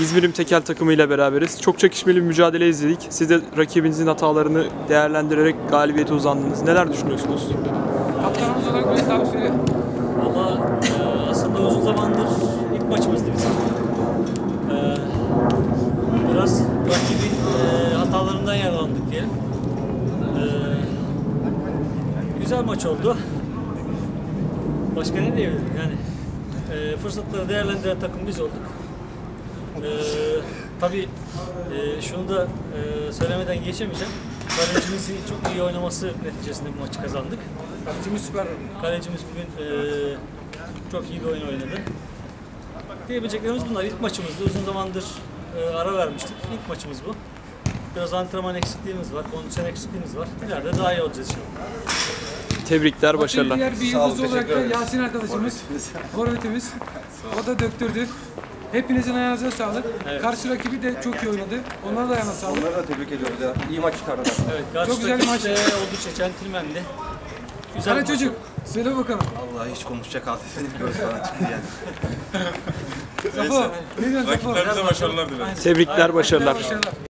İzmir'in tekel takımıyla beraberiz. Çok çekişmeli bir mücadele izledik. Siz de rakibinizin hatalarını değerlendirerek galibiyete uzandınız. Neler düşünüyorsunuz? Kaptanımız olarak Mehmet abi söyle. Valla e, aslında uzun zamandır ilk maçımızdı bizim. E, biraz rakibin e, hatalarından yararlandık diyelim. E, güzel maç oldu. Başka ne diyebilirim yani. E, fırsatları değerlendiren takım biz olduk. E, tabii e, şunu da e, söylemeden geçemeyeceğim. Kalecimizin çok iyi oynaması neticesinde bu maçı kazandık. Kalecimiz süper. Kalecimiz bugün eee, çok iyi bir oyun oynadı. Diyebileceklerimiz bunlar. İlk maçımızdı. Uzun zamandır eee, ara vermiştik. İlk maçımız bu. Biraz antrenman eksikliğimiz var, kondisyon eksikliğimiz var. İleride daha iyi olacağız inşallah. Tebrikler, başarılar. Diğer bir yıldız olarak da Yasin arkadaşımız, forvetimiz. O da döktürdü. Hepinizin ayağınıza sağlık. Karşı rakibi de çok iyi oynadı. Onlara da ayağına sağlık. Onları da tebrik ediyoruz ya. İyi maç çıkardılar. Evet, karşı Çok güzel bir maç. de oldukça centilmendi. Güzel maç çocuk, söyle bakalım. Vallahi hiç konuşacak halde benim göz falan çıktı yani. Safo, ne diyorsun Safo? Tebrikler, başarılar. Başarılar.